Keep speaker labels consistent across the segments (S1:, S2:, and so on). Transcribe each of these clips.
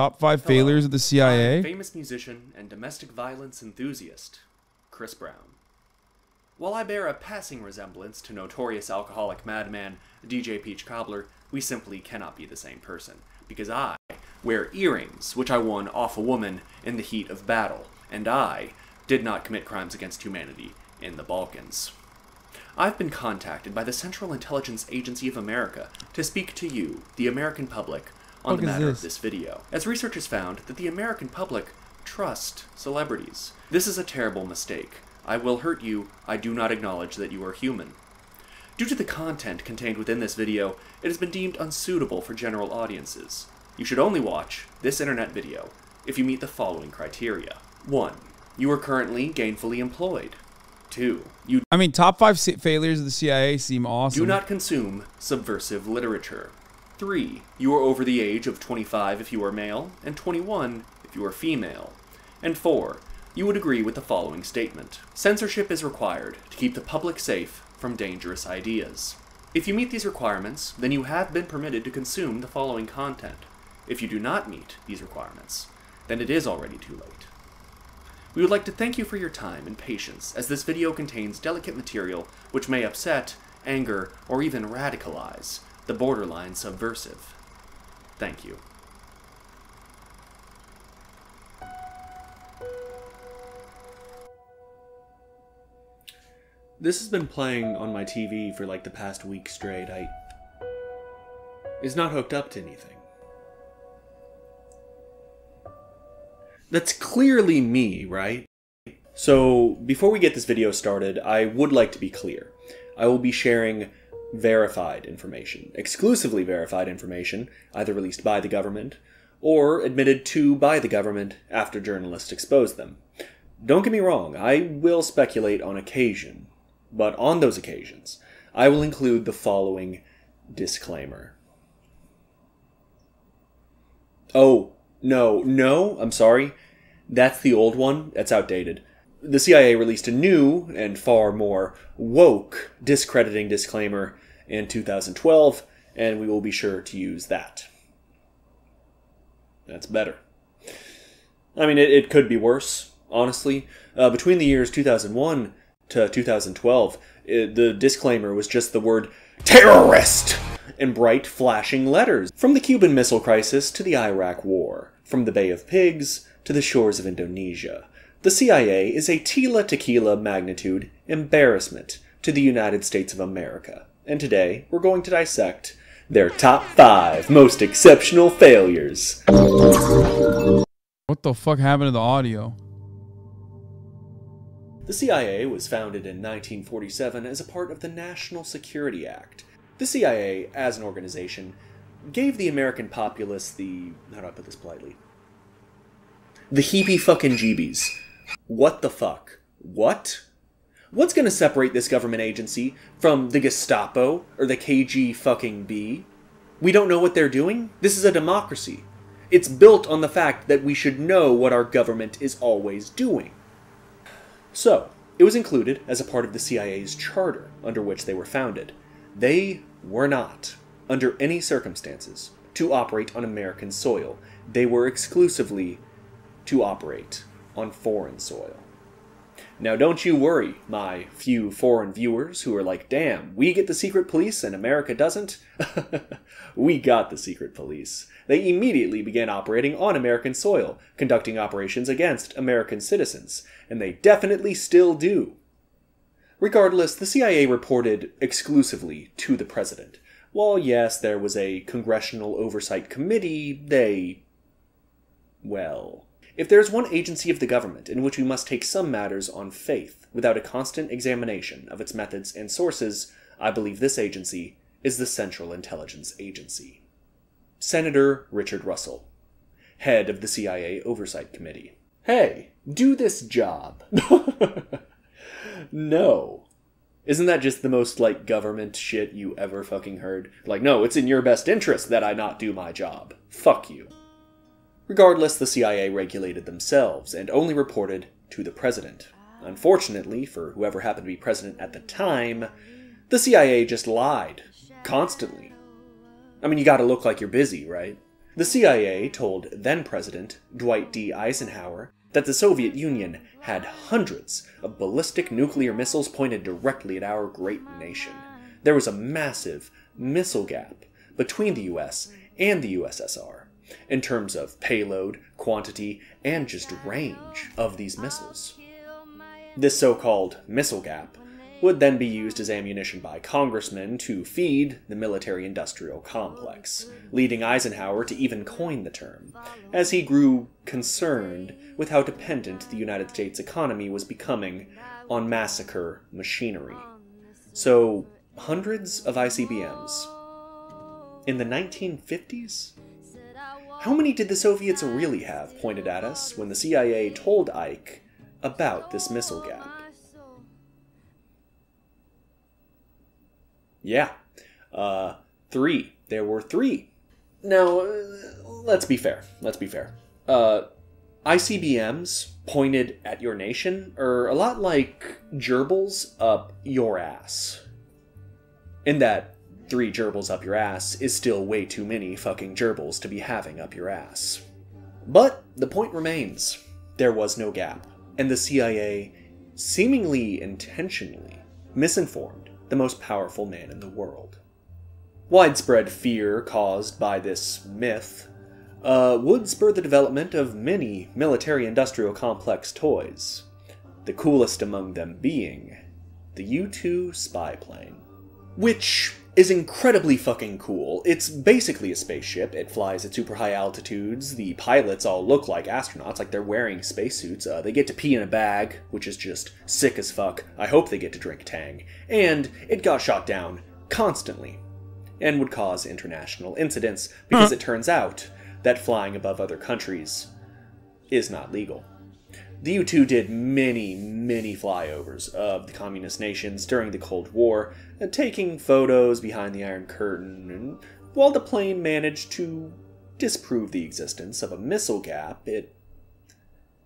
S1: Top five failures of the CIA.
S2: famous musician and domestic violence enthusiast, Chris Brown. While I bear a passing resemblance to notorious alcoholic madman DJ Peach Cobbler, we simply cannot be the same person, because I wear earrings, which I won off a woman in the heat of battle, and I did not commit crimes against humanity in the Balkans. I've been contacted by the Central Intelligence Agency of America to speak to you, the American public, on the matter
S1: this?
S2: of this video, as researchers found that the American public trust celebrities. This is a terrible mistake. I will hurt you. I do not acknowledge that you are human. Due to the content contained within this video, it has been deemed unsuitable for general audiences. You should only watch this internet video if you meet the following criteria. 1. You are currently gainfully employed. 2. You
S1: I mean, top five si- failures of the CIA seem awesome.
S2: do not consume subversive literature. 3. You are over the age of 25 if you are male, and 21 if you are female. And 4. You would agree with the following statement Censorship is required to keep the public safe from dangerous ideas. If you meet these requirements, then you have been permitted to consume the following content. If you do not meet these requirements, then it is already too late. We would like to thank you for your time and patience, as this video contains delicate material which may upset, anger, or even radicalize the borderline subversive. Thank you. This has been playing on my TV for like the past week straight. I. is not hooked up to anything. That's clearly me, right? So, before we get this video started, I would like to be clear. I will be sharing verified information, exclusively verified information, either released by the government or admitted to by the government after journalists expose them. Don't get me wrong, I will speculate on occasion, but on those occasions, I will include the following disclaimer. Oh, no, no, I'm sorry. That's the old one. That's outdated. The CIA released a new and far more woke discrediting disclaimer in 2012, and we will be sure to use that. That's better. I mean, it, it could be worse, honestly. Uh, between the years 2001 to 2012, it, the disclaimer was just the word terrorist in bright flashing letters. From the Cuban Missile Crisis to the Iraq War, from the Bay of Pigs to the shores of Indonesia, the CIA is a Tila Tequila magnitude embarrassment to the United States of America. And today, we're going to dissect their top five most exceptional failures.
S1: What the fuck happened to the audio?
S2: The CIA was founded in 1947 as a part of the National Security Act. The CIA, as an organization, gave the American populace the. How do I put this politely? The heebie fucking jeebies. What the fuck? What? What's gonna separate this government agency from the Gestapo or the KG fucking B? We don't know what they're doing? This is a democracy. It's built on the fact that we should know what our government is always doing. So, it was included as a part of the CIA's charter under which they were founded. They were not, under any circumstances, to operate on American soil. They were exclusively to operate on foreign soil. Now, don't you worry, my few foreign viewers who are like, damn, we get the secret police and America doesn't. we got the secret police. They immediately began operating on American soil, conducting operations against American citizens, and they definitely still do. Regardless, the CIA reported exclusively to the president. While, yes, there was a congressional oversight committee, they. well. If there is one agency of the government in which we must take some matters on faith without a constant examination of its methods and sources, I believe this agency is the Central Intelligence Agency. Senator Richard Russell, head of the CIA Oversight Committee. Hey, do this job. no. Isn't that just the most like government shit you ever fucking heard? Like, no, it's in your best interest that I not do my job. Fuck you. Regardless, the CIA regulated themselves and only reported to the president. Unfortunately, for whoever happened to be president at the time, the CIA just lied. Constantly. I mean, you gotta look like you're busy, right? The CIA told then President Dwight D. Eisenhower that the Soviet Union had hundreds of ballistic nuclear missiles pointed directly at our great nation. There was a massive missile gap between the US and the USSR in terms of payload, quantity, and just range of these missiles. This so called missile gap would then be used as ammunition by congressmen to feed the military industrial complex, leading Eisenhower to even coin the term, as he grew concerned with how dependent the United States economy was becoming on massacre machinery. So, hundreds of ICBMs. In the 1950s? How many did the Soviets really have pointed at us when the CIA told Ike about this missile gap? Yeah. Uh, three. There were three. Now, let's be fair. Let's be fair. Uh, ICBMs pointed at your nation are a lot like gerbils up your ass. In that three gerbils up your ass is still way too many fucking gerbils to be having up your ass. But the point remains there was no gap, and the CIA seemingly intentionally misinformed the most powerful man in the world. Widespread fear caused by this myth uh, would spur the development of many military industrial complex toys, the coolest among them being the U 2 spy plane. Which is incredibly fucking cool. It's basically a spaceship. It flies at super high altitudes. The pilots all look like astronauts, like they're wearing spacesuits. Uh, they get to pee in a bag, which is just sick as fuck. I hope they get to drink Tang. And it got shot down constantly and would cause international incidents because it turns out that flying above other countries is not legal. The U 2 did many, many flyovers of the communist nations during the Cold War, uh, taking photos behind the Iron Curtain, and while the plane managed to disprove the existence of a missile gap, it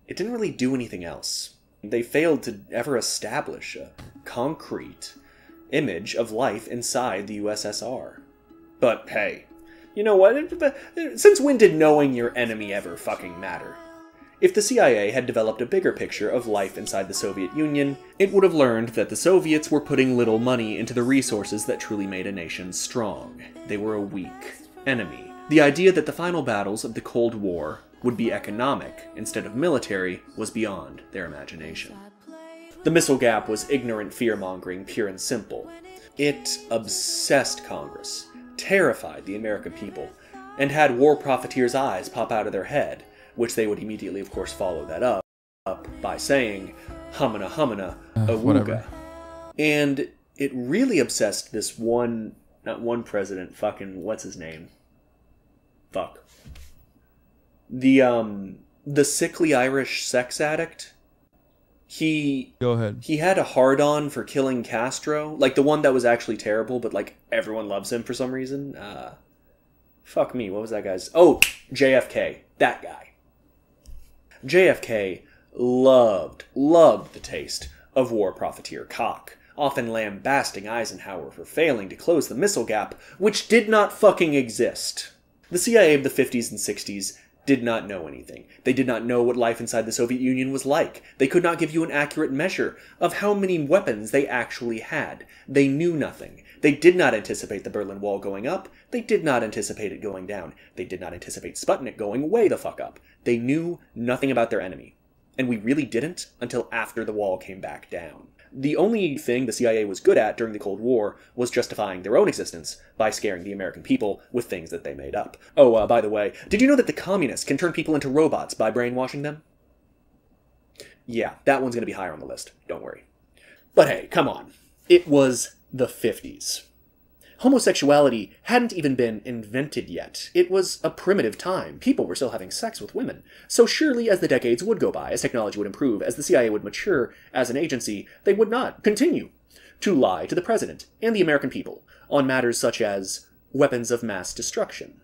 S2: it didn't really do anything else. They failed to ever establish a concrete image of life inside the USSR. But hey, you know what? Since when did knowing your enemy ever fucking matter? If the CIA had developed a bigger picture of life inside the Soviet Union, it would have learned that the Soviets were putting little money into the resources that truly made a nation strong. They were a weak enemy. The idea that the final battles of the Cold War would be economic instead of military was beyond their imagination. The missile gap was ignorant fear mongering, pure and simple. It obsessed Congress, terrified the American people, and had war profiteers' eyes pop out of their head which they would immediately, of course, follow that up, up by saying humana humana
S1: Uh,
S2: awooga.
S1: whatever.
S2: And it really obsessed this one, not one president, fucking, what's his name? Fuck. The, um, the sickly Irish sex addict. He
S1: Go ahead.
S2: he had a hard on for killing Castro, like the one that was actually terrible, but like everyone loves him for some reason. Uh, fuck me, what was that guy's? Oh, JFK, that guy. JFK loved, loved the taste of war profiteer cock, often lambasting Eisenhower for failing to close the missile gap, which did not fucking exist. The CIA of the 50s and 60s did not know anything. They did not know what life inside the Soviet Union was like. They could not give you an accurate measure of how many weapons they actually had. They knew nothing. They did not anticipate the Berlin Wall going up. They did not anticipate it going down. They did not anticipate Sputnik going way the fuck up. They knew nothing about their enemy. And we really didn't until after the wall came back down. The only thing the CIA was good at during the Cold War was justifying their own existence by scaring the American people with things that they made up. Oh, uh, by the way, did you know that the communists can turn people into robots by brainwashing them? Yeah, that one's gonna be higher on the list. Don't worry. But hey, come on. It was the 50s. Homosexuality hadn't even been invented yet. It was a primitive time. People were still having sex with women. So surely as the decades would go by, as technology would improve, as the CIA would mature as an agency, they would not continue to lie to the president and the American people on matters such as weapons of mass destruction.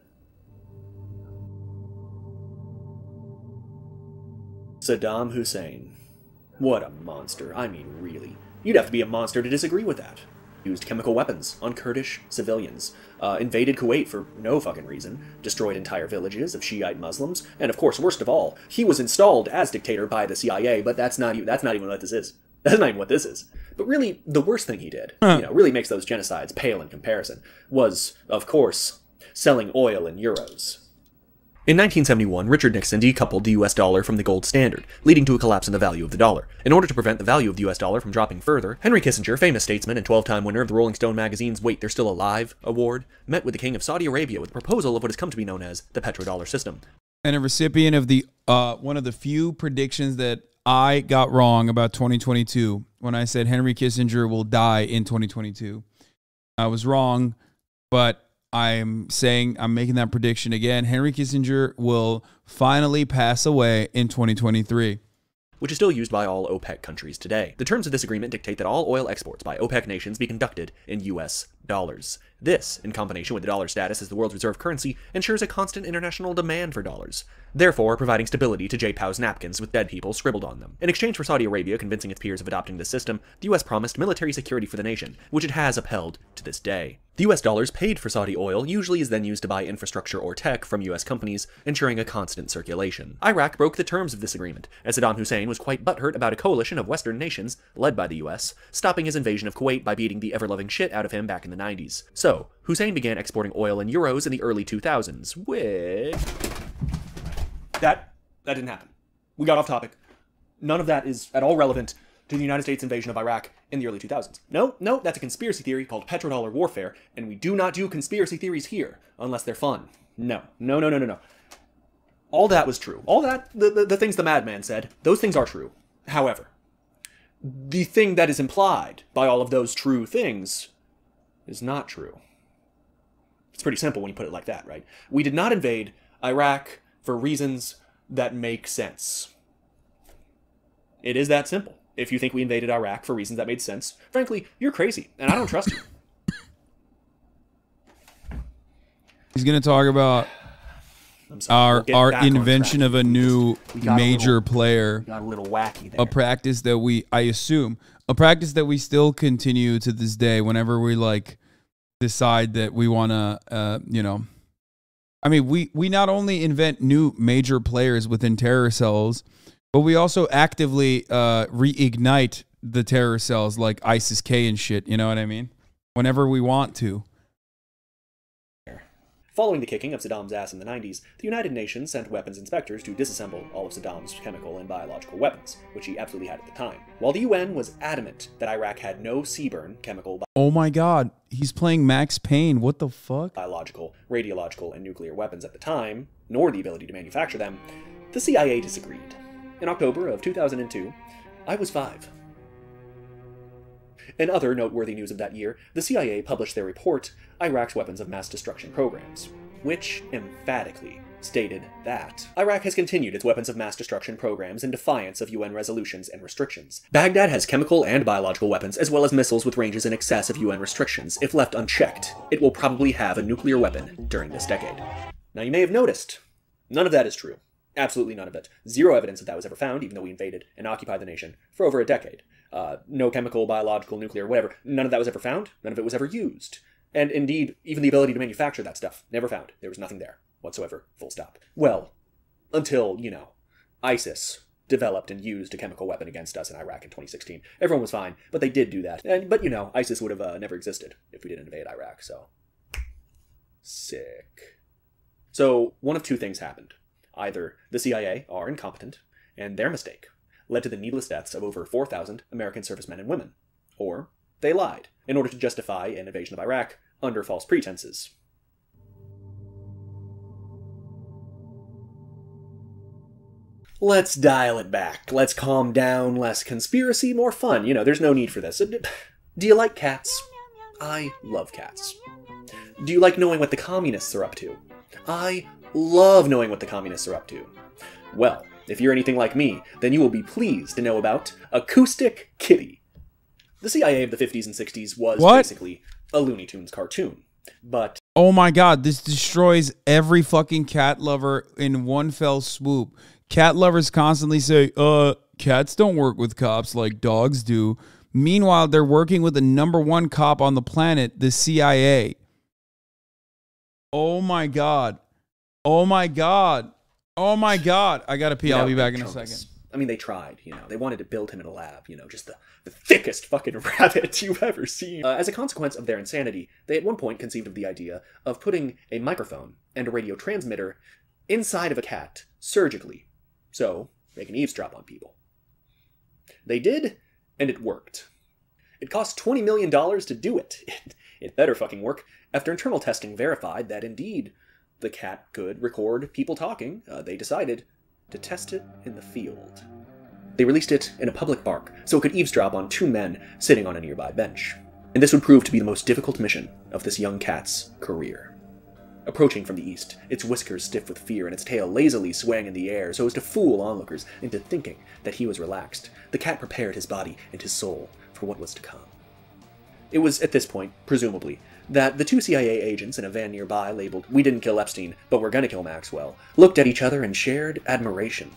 S2: Saddam Hussein. What a monster. I mean, really. You'd have to be a monster to disagree with that. Used chemical weapons on Kurdish civilians, uh, invaded Kuwait for no fucking reason, destroyed entire villages of Shiite Muslims, and of course, worst of all, he was installed as dictator by the CIA. But that's not even that's not even what this is. That's not even what this is. But really, the worst thing he did, you know, really makes those genocides pale in comparison, was, of course, selling oil in euros. In 1971, Richard Nixon decoupled the US dollar from the gold standard, leading to a collapse in the value of the dollar. In order to prevent the value of the US dollar from dropping further, Henry Kissinger, famous statesman and 12 time winner of the Rolling Stone magazine's Wait, They're Still Alive award, met with the King of Saudi Arabia with a proposal of what has come to be known as the petrodollar system.
S1: and a recipient of the uh, one of the few predictions that I got wrong about 2022 when I said Henry Kissinger will die in 2022. I was wrong, but I'm saying I'm making that prediction again. Henry Kissinger will finally pass away in 2023.
S2: which is still used by all OPEC countries today. The terms of this agreement dictate that all oil exports by OPEC nations be conducted in US dollars. This, in combination with the dollar status as the world's reserve currency, ensures a constant international demand for dollars, therefore providing stability to J-Pow's napkins with dead people scribbled on them. In exchange for Saudi Arabia convincing its peers of adopting this system, the US promised military security for the nation, which it has upheld to this day. The US dollars paid for Saudi oil usually is then used to buy infrastructure or tech from US companies, ensuring a constant circulation. Iraq broke the terms of this agreement, as Saddam Hussein was quite butthurt about a coalition of Western nations, led by the US, stopping his invasion of Kuwait by beating the ever-loving shit out of him back in the 90s. So, Hussein began exporting oil in euros in the early 2000s, which... That, that didn't happen. We got off topic. None of that is at all relevant to the United States invasion of Iraq in the early 2000s. No, no, that's a conspiracy theory called petrodollar warfare, and we do not do conspiracy theories here unless they're fun. No, no, no, no, no, no. All that was true. All that, the, the, the things the madman said, those things are true. However, the thing that is implied by all of those true things is not true. It's pretty simple when you put it like that, right? We did not invade Iraq for reasons that make sense. It is that simple. If you think we invaded Iraq for reasons that made sense, frankly, you're crazy, and I don't trust you.
S1: He's going to talk about our our invention of a new
S2: a
S1: major
S2: little-
S1: player.
S2: A little wacky there.
S1: a practice that we I assume a practice that we still continue to this day whenever we like decide that we want to uh you know I mean we we not only invent new major players within terror cells but we also actively uh reignite the terror cells like ISIS K and shit you know what I mean? Whenever we want to
S2: Following the kicking of Saddam's ass in the 90s, the United Nations sent weapons inspectors to disassemble all of Saddam's chemical and biological weapons, which he absolutely had at the time. While the UN was adamant that Iraq had no CBRN, chemical,
S1: oh my god he's playing Max Payne what the fuck
S2: biological, radiological, and nuclear weapons at the time, nor the ability to manufacture them, the CIA disagreed. In October of 2002, I was five. In other noteworthy news of that year, the CIA published their report, Iraq's Weapons of Mass Destruction Programs, which emphatically stated that Iraq has continued its weapons of mass destruction programs in defiance of UN resolutions and restrictions. Baghdad has chemical and biological weapons, as well as missiles with ranges in excess of UN restrictions. If left unchecked, it will probably have a nuclear weapon during this decade. Now, you may have noticed, none of that is true. Absolutely none of it. Zero evidence of that was ever found, even though we invaded and occupied the nation for over a decade. Uh, no chemical, biological, nuclear, whatever. None of that was ever found. None of it was ever used. And indeed, even the ability to manufacture that stuff, never found. There was nothing there whatsoever. Full stop. Well, until, you know, ISIS developed and used a chemical weapon against us in Iraq in 2016. Everyone was fine, but they did do that. And, but, you know, ISIS would have uh, never existed if we didn't invade Iraq, so. Sick. So, one of two things happened. Either the CIA are incompetent, and their mistake led to the needless deaths of over 4,000 American servicemen and women, or they lied in order to justify an invasion of Iraq under false pretenses. Let's dial it back. Let's calm down. Less conspiracy, more fun. You know, there's no need for this. Do you like cats? I love cats. Do you like knowing what the communists are up to? I love knowing what the communists are up to. Well, if you're anything like me, then you will be pleased to know about Acoustic Kitty. The CIA of the 50s and 60s was
S1: What?
S2: basically a Looney Tunes cartoon. But
S1: Oh my god, this destroys every fucking cat lover in one fell swoop. Cat lovers constantly say, uh, cats don't work with cops like dogs do. Meanwhile, they're working with the number one cop on the planet, the CIA. Oh my God. Oh my God. Oh my God. I got to pee. I'll be back in a second.
S2: I mean, they tried, you know, they wanted to build him in a lab, you know, just the, the thickest fucking rabbit you've ever seen. Uh, as a consequence of their insanity, they at one point conceived of the idea of putting a microphone and a radio transmitter inside of a cat surgically, so they can eavesdrop on people. They did, and it worked. It cost $20 million to do it. it. It better fucking work. After internal testing verified that indeed the cat could record people talking, uh, they decided to test it in the field. They released it in a public park so it could eavesdrop on two men sitting on a nearby bench. And this would prove to be the most difficult mission of this young cat's career. Approaching from the east, its whiskers stiff with fear and its tail lazily swaying in the air so as to fool onlookers into thinking that he was relaxed, the cat prepared his body and his soul for what was to come. It was at this point, presumably, that the two CIA agents in a van nearby labeled, We didn't kill Epstein, but we're gonna kill Maxwell, looked at each other and shared admiration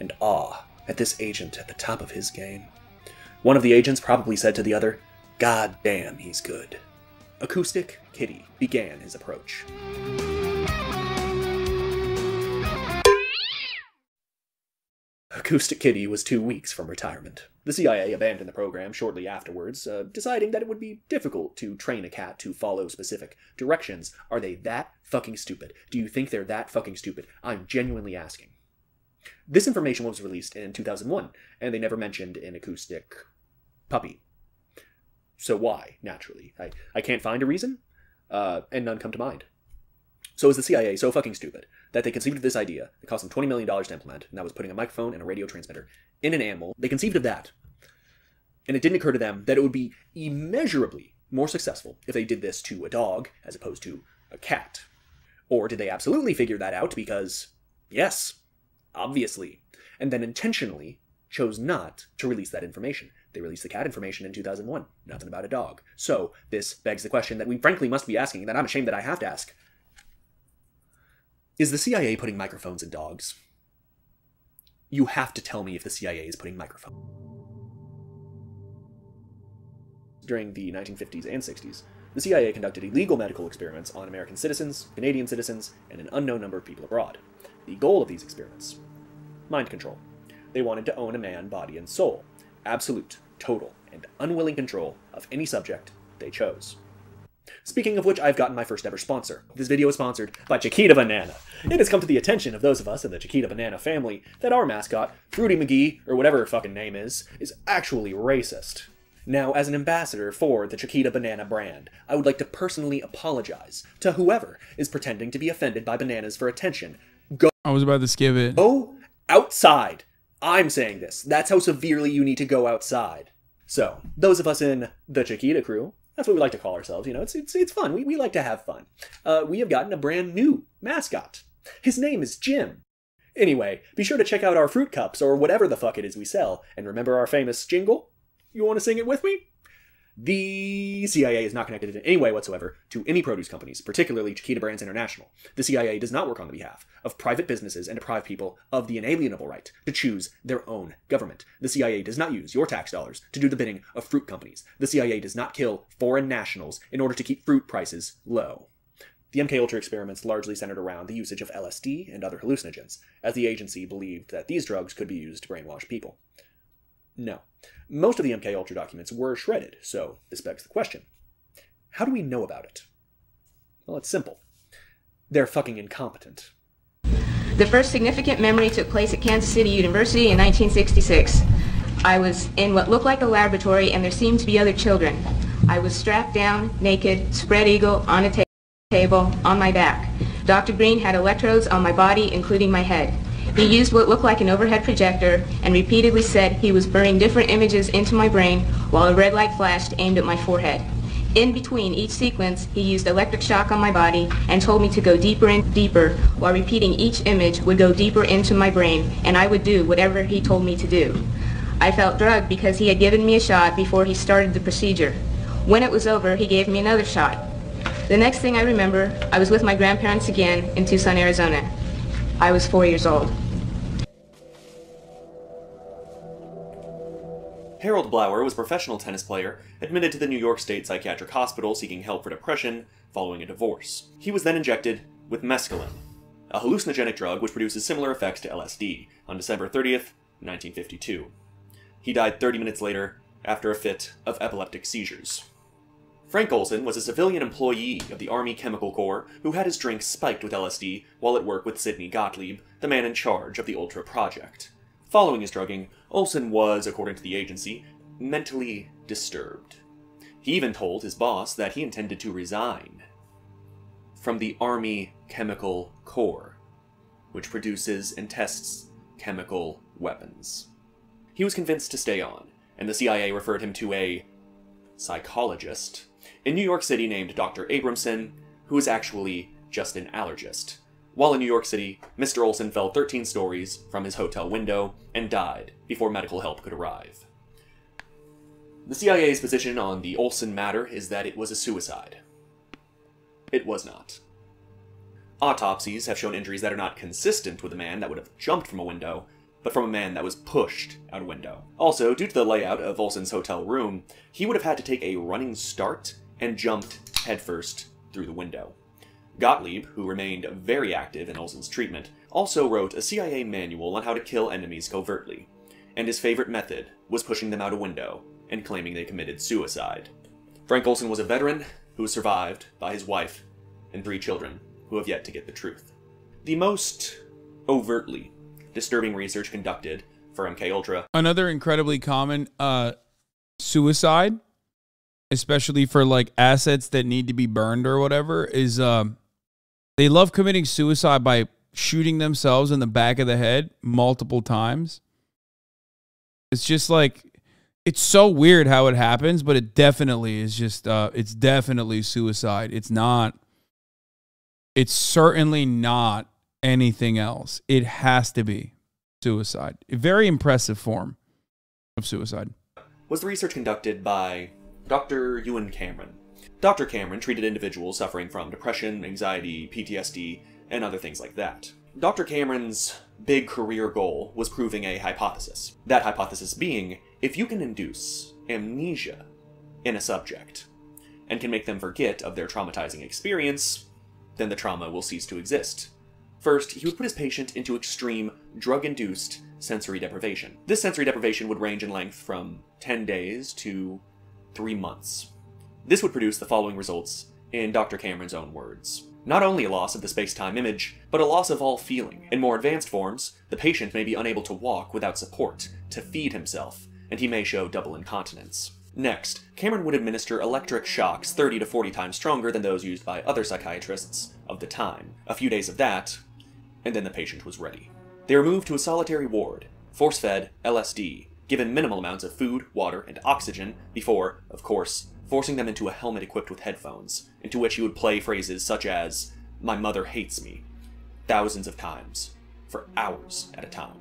S2: and awe at this agent at the top of his game. One of the agents probably said to the other, God damn, he's good. Acoustic Kitty began his approach. Acoustic Kitty was two weeks from retirement. The CIA abandoned the program shortly afterwards, uh, deciding that it would be difficult to train a cat to follow specific directions. Are they that fucking stupid? Do you think they're that fucking stupid? I'm genuinely asking. This information was released in 2001, and they never mentioned an acoustic puppy. So why, naturally? I, I can't find a reason, uh, and none come to mind. So is the CIA so fucking stupid that they conceived of this idea It cost them $20 million to implement, and that was putting a microphone and a radio transmitter in an animal. They conceived of that. And it didn't occur to them that it would be immeasurably more successful if they did this to a dog as opposed to a cat. Or did they absolutely figure that out because, yes, obviously, and then intentionally chose not to release that information? They released the cat information in 2001, nothing about a dog. So, this begs the question that we frankly must be asking, that I'm ashamed that I have to ask. Is the CIA putting microphones in dogs? You have to tell me if the CIA is putting microphones. During the 1950s and 60s, the CIA conducted illegal medical experiments on American citizens, Canadian citizens, and an unknown number of people abroad. The goal of these experiments mind control. They wanted to own a man, body, and soul. Absolute, total, and unwilling control of any subject they chose. Speaking of which, I've gotten my first ever sponsor. This video is sponsored by Chiquita Banana. It has come to the attention of those of us in the Chiquita Banana family that our mascot, Fruity McGee, or whatever her fucking name is, is actually racist. Now, as an ambassador for the Chiquita Banana brand, I would like to personally apologize to whoever is pretending to be offended by bananas for attention. Go.
S1: I was about to skip it.
S2: Go outside. I'm saying this. That's how severely you need to go outside. So, those of us in the Chiquita crew, that's what we like to call ourselves. You know, it's it's, it's fun. We, we like to have fun. Uh, we have gotten a brand new mascot. His name is Jim. Anyway, be sure to check out our fruit cups or whatever the fuck it is we sell. And remember our famous jingle? You want to sing it with me? The CIA is not connected in any way whatsoever to any produce companies, particularly Chiquita Brands International. The CIA does not work on the behalf of private businesses and deprive people of the inalienable right to choose their own government. The CIA does not use your tax dollars to do the bidding of fruit companies. The CIA does not kill foreign nationals in order to keep fruit prices low. The MK Ultra experiments largely centered around the usage of LSD and other hallucinogens, as the agency believed that these drugs could be used to brainwash people. No. Most of the MK Ultra documents were shredded, so this begs the question. How do we know about it? Well, it's simple. They're fucking incompetent.
S3: The first significant memory took place at Kansas City University in 1966. I was in what looked like a laboratory and there seemed to be other children. I was strapped down, naked, spread eagle, on a ta table, on my back. Dr. Green had electrodes on my body, including my head. He used what looked like an overhead projector and repeatedly said he was burning different images into my brain while a red light flashed aimed at my forehead. In between each sequence, he used electric shock on my body and told me to go deeper and deeper while repeating each image would go deeper into my brain and I would do whatever he told me to do. I felt drugged because he had given me a shot before he started the procedure. When it was over, he gave me another shot. The next thing I remember, I was with my grandparents again in Tucson, Arizona. I was four years old.
S2: Harold Blauer was a professional tennis player admitted to the New York State Psychiatric Hospital seeking help for depression following a divorce. He was then injected with mescaline, a hallucinogenic drug which produces similar effects to LSD, on December 30th, 1952. He died 30 minutes later after a fit of epileptic seizures. Frank Olson was a civilian employee of the Army Chemical Corps who had his drink spiked with LSD while at work with Sidney Gottlieb, the man in charge of the Ultra Project. Following his drugging, Olson was, according to the agency, mentally disturbed. He even told his boss that he intended to resign from the Army Chemical Corps, which produces and tests chemical weapons. He was convinced to stay on, and the CIA referred him to a psychologist in New York City named Dr. Abramson, who is actually just an allergist. While in New York City, Mr. Olson fell 13 stories from his hotel window and died before medical help could arrive. The CIA's position on the Olson matter is that it was a suicide. It was not. Autopsies have shown injuries that are not consistent with a man that would have jumped from a window, but from a man that was pushed out a window. Also, due to the layout of Olson's hotel room, he would have had to take a running start and jumped headfirst through the window. Gottlieb, who remained very active in Olson's treatment, also wrote a CIA manual on how to kill enemies covertly, and his favorite method was pushing them out a window and claiming they committed suicide. Frank Olson was a veteran who was survived by his wife and three children who have yet to get the truth. The most overtly disturbing research conducted for MK Ultra.
S1: Another incredibly common uh, suicide, especially for like assets that need to be burned or whatever, is um, they love committing suicide by shooting themselves in the back of the head multiple times. It's just like it's so weird how it happens, but it definitely is just uh, it's definitely suicide. It's not. It's certainly not anything else. It has to be suicide. A very impressive form of suicide.
S2: Was the research conducted by Dr. Ewen Cameron? Dr. Cameron treated individuals suffering from depression, anxiety, PTSD, and other things like that. Dr. Cameron's big career goal was proving a hypothesis. That hypothesis being if you can induce amnesia in a subject and can make them forget of their traumatizing experience, then the trauma will cease to exist. First, he would put his patient into extreme drug induced sensory deprivation. This sensory deprivation would range in length from 10 days to 3 months. This would produce the following results in Dr. Cameron's own words. Not only a loss of the space time image, but a loss of all feeling. In more advanced forms, the patient may be unable to walk without support, to feed himself, and he may show double incontinence. Next, Cameron would administer electric shocks 30 to 40 times stronger than those used by other psychiatrists of the time. A few days of that, and then the patient was ready. They were moved to a solitary ward, force fed LSD, given minimal amounts of food, water, and oxygen before, of course, forcing them into a helmet equipped with headphones, into which he would play phrases such as, My mother hates me, thousands of times, for hours at a time.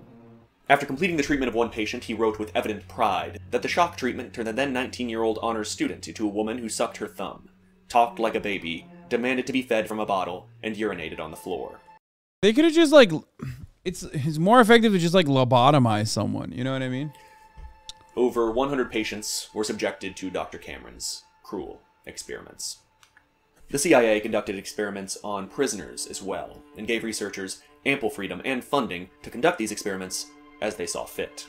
S2: After completing the treatment of one patient, he wrote with evident pride that the shock treatment turned the then 19 year old honors student into a woman who sucked her thumb, talked like a baby, demanded to be fed from a bottle, and urinated on the floor.
S1: They could have just like it's it's more effective to just like lobotomize someone. You know what I mean?
S2: Over 100 patients were subjected to Dr. Cameron's cruel experiments. The CIA conducted experiments on prisoners as well, and gave researchers ample freedom and funding to conduct these experiments as they saw fit.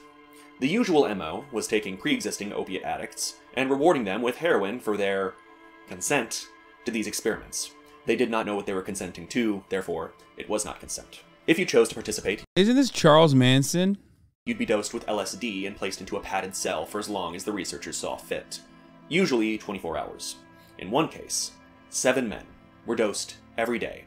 S2: The usual MO was taking pre existing opiate addicts and rewarding them with heroin for their consent to these experiments. They did not know what they were consenting to, therefore, it was not consent. If you chose to participate,
S1: Isn't this Charles Manson?
S2: You'd be dosed with LSD and placed into a padded cell for as long as the researchers saw fit, usually 24 hours. In one case, seven men were dosed every day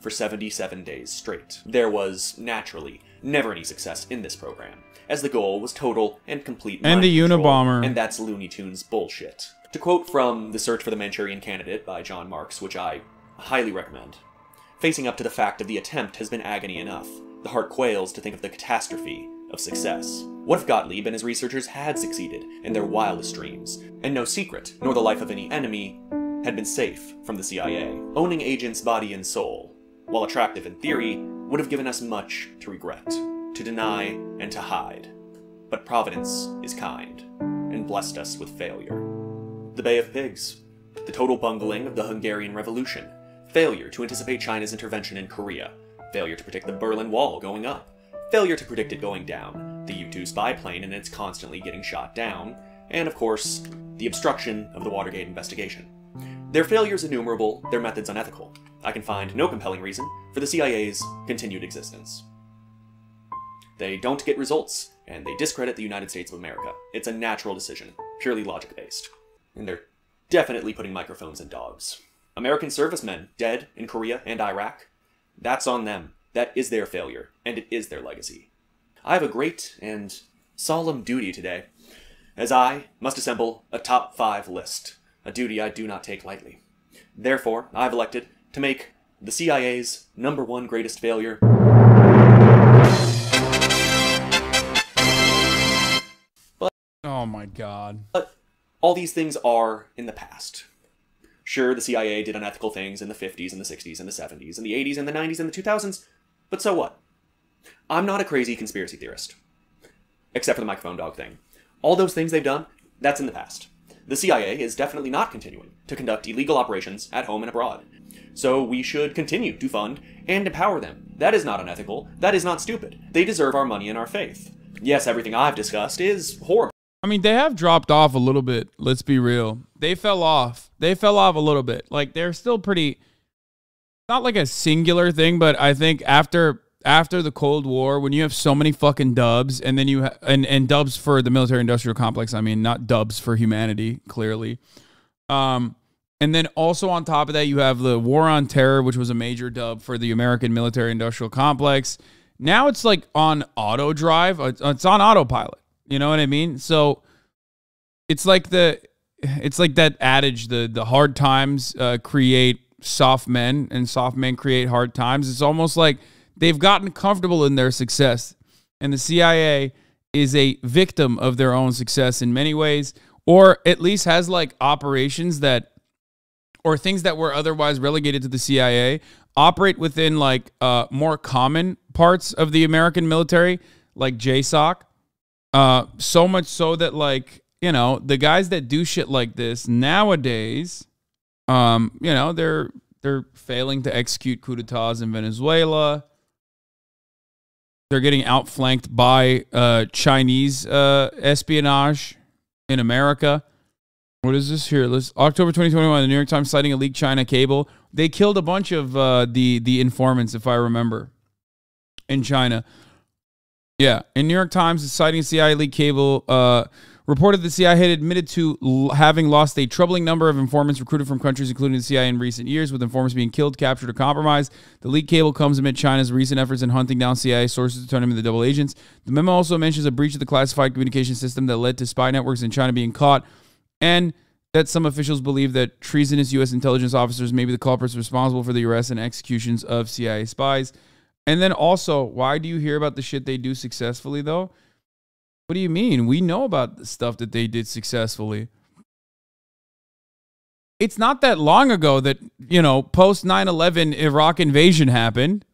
S2: for 77 days straight. There was, naturally, never any success in this program, as the goal was total and complete
S1: And the
S2: control,
S1: Unabomber.
S2: and that's Looney Tunes bullshit. To quote from The Search for the Manchurian Candidate by John Marks, which I highly recommend, Facing up to the fact of the attempt has been agony enough. The heart quails to think of the catastrophe of success. What if Gottlieb and his researchers had succeeded in their wildest dreams, and no secret, nor the life of any enemy, had been safe from the CIA? Owning agents' body and soul, while attractive in theory, would have given us much to regret, to deny, and to hide. but Providence is kind and blessed us with failure. The Bay of Pigs, the total bungling of the Hungarian Revolution, failure to anticipate China's intervention in Korea, failure to predict the Berlin Wall going up, failure to predict it going down, the U 2 spy plane and its constantly getting shot down, and of course, the obstruction of the Watergate investigation. Their failures innumerable, their methods unethical. I can find no compelling reason for the CIA's continued existence. They don't get results, and they discredit the United States of America. It's a natural decision, purely logic based. And they're definitely putting microphones in dogs. American servicemen dead in Korea and Iraq, that's on them. That is their failure, and it is their legacy. I have a great and solemn duty today, as I must assemble a top five list, a duty I do not take lightly. Therefore, I've elected to make the CIA's number one greatest failure But
S1: Oh my god.
S2: But all these things are in the past. Sure, the CIA did unethical things in the 50s and the 60s and the 70s and the 80s and the 90s and the 2000s, but so what? I'm not a crazy conspiracy theorist. Except for the microphone dog thing. All those things they've done, that's in the past. The CIA is definitely not continuing to conduct illegal operations at home and abroad. So we should continue to fund and empower them. That is not unethical. That is not stupid. They deserve our money and our faith. Yes, everything I've discussed is horrible.
S1: I mean, they have dropped off a little bit. Let's be real. They fell off. They fell off a little bit. Like they're still pretty not like a singular thing, but I think after after the Cold War, when you have so many fucking dubs, and then you ha- and and dubs for the military industrial complex. I mean, not dubs for humanity, clearly. Um, and then also on top of that, you have the War on Terror, which was a major dub for the American military industrial complex. Now it's like on auto drive. It's it's on autopilot. You know what I mean? So it's like the it's like that adage the the hard times uh, create soft men and soft men create hard times. It's almost like they've gotten comfortable in their success and the CIA is a victim of their own success in many ways or at least has like operations that or things that were otherwise relegated to the CIA operate within like uh, more common parts of the American military like JSOC uh, so much so that like you know the guys that do shit like this nowadays, um, you know they're they're failing to execute coup d'états in Venezuela. They're getting outflanked by uh, Chinese uh, espionage in America. What is this here? Let's October 2021. The New York Times citing a leaked China cable. They killed a bunch of uh, the the informants, if I remember, in China. Yeah, in New York Times, citing CIA leak cable, uh, reported the CIA had admitted to l- having lost a troubling number of informants recruited from countries, including the CIA, in recent years, with informants being killed, captured, or compromised. The leak cable comes amid China's recent efforts in hunting down CIA sources to turn them into double agents. The memo also mentions a breach of the classified communication system that led to spy networks in China being caught, and that some officials believe that treasonous U.S. intelligence officers may be the culprits responsible for the arrests and executions of CIA spies. And then also, why do you hear about the shit they do successfully though? What do you mean? We know about the stuff that they did successfully. It's not that long ago that, you know, post 9 11 Iraq invasion happened.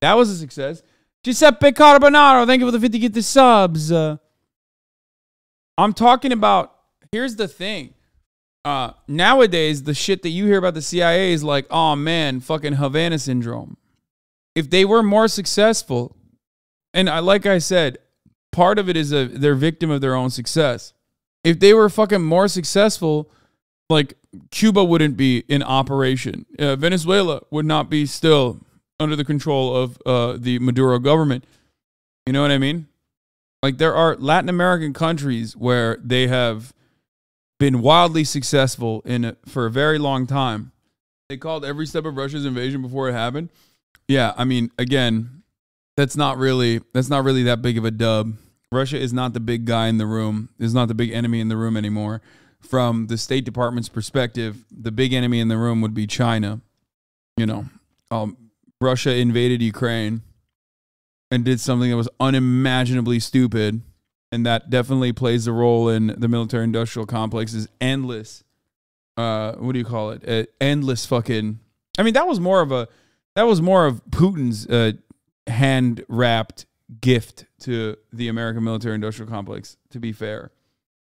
S1: That was a success. Giuseppe Carbonaro, thank you for the 50 get the subs. Uh, I'm talking about, here's the thing. Uh, nowadays, the shit that you hear about the CIA is like, oh man, fucking Havana syndrome if they were more successful, and I like I said, part of it is a they're victim of their own success. If they were fucking more successful, like Cuba wouldn't be in operation. Uh, Venezuela would not be still under the control of uh, the Maduro government. You know what I mean? Like there are Latin American countries where they have been wildly successful in it for a very long time. They called every step of Russia's invasion before it happened yeah, I mean, again, that's not really that's not really that big of a dub. Russia is not the big guy in the room. Is not the big enemy in the room anymore. From the State Department's perspective, the big enemy in the room would be China. You know, um, Russia invaded Ukraine and did something that was unimaginably stupid, and that definitely plays a role in the military-industrial complex's endless. Uh, what do you call it? Uh, endless fucking. I mean, that was more of a that was more of Putin's uh, hand wrapped gift to the American military industrial complex, to be fair.